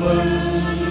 mừng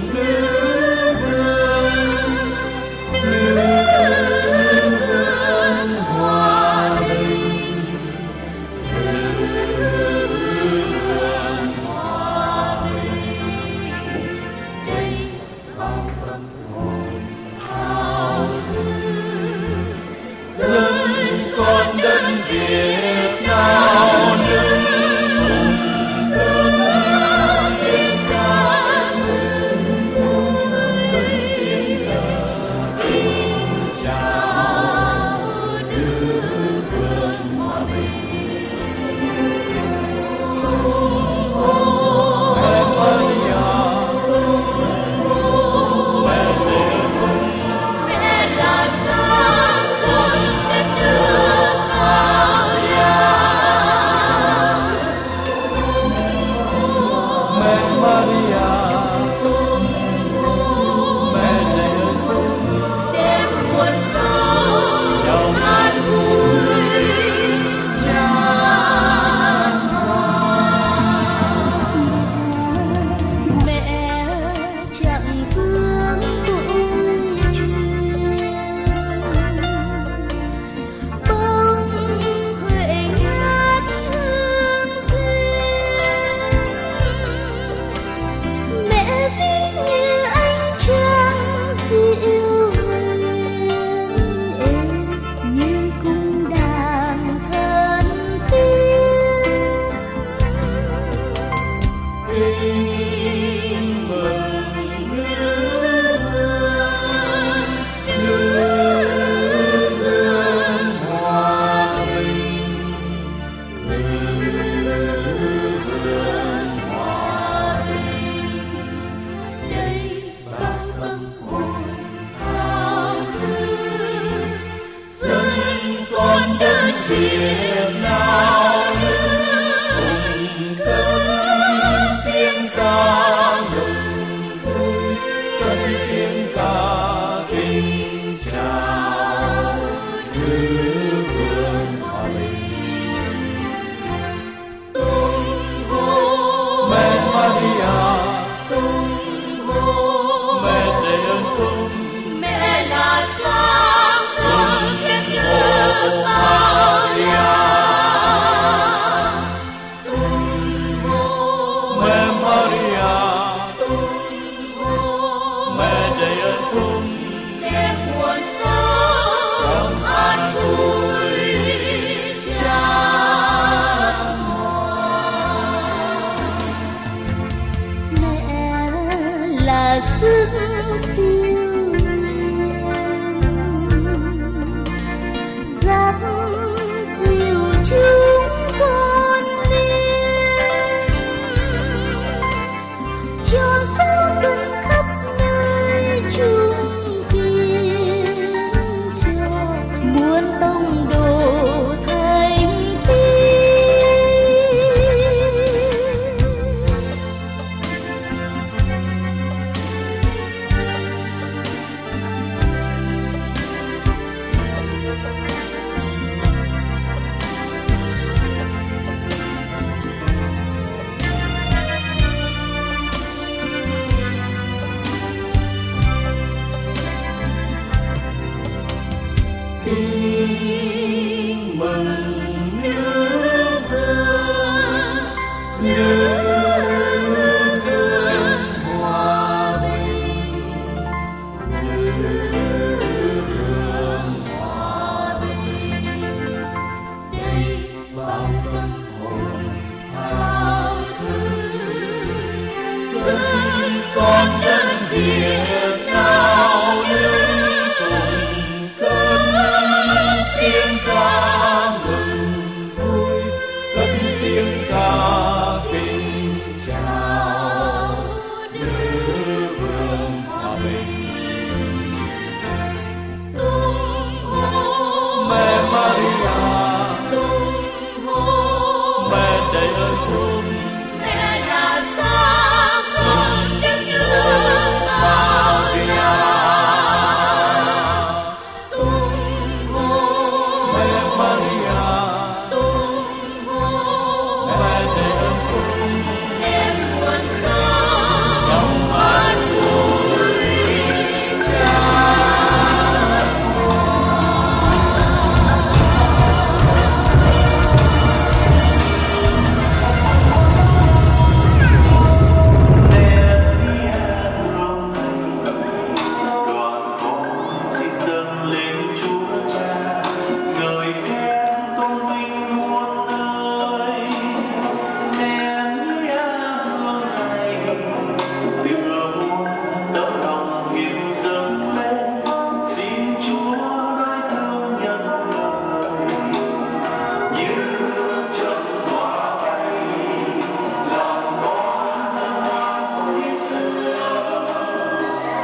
心门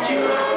you.